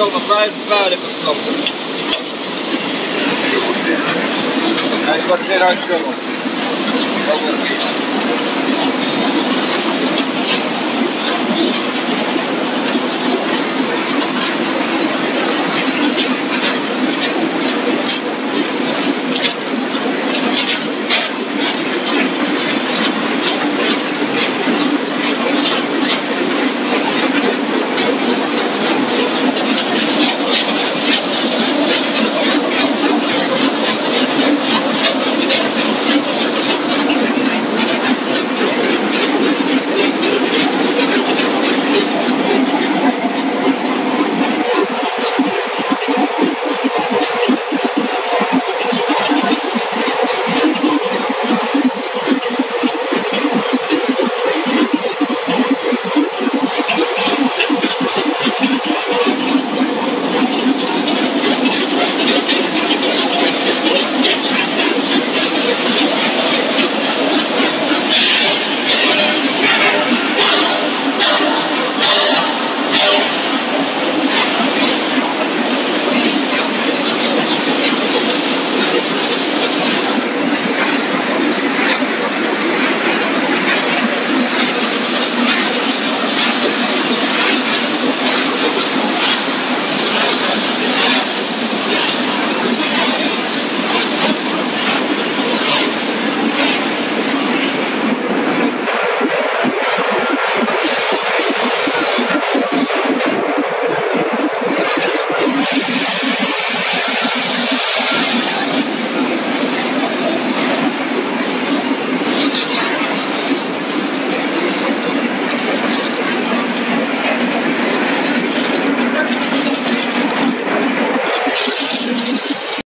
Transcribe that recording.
komen vijf paarden gestopt. Hij is wat geen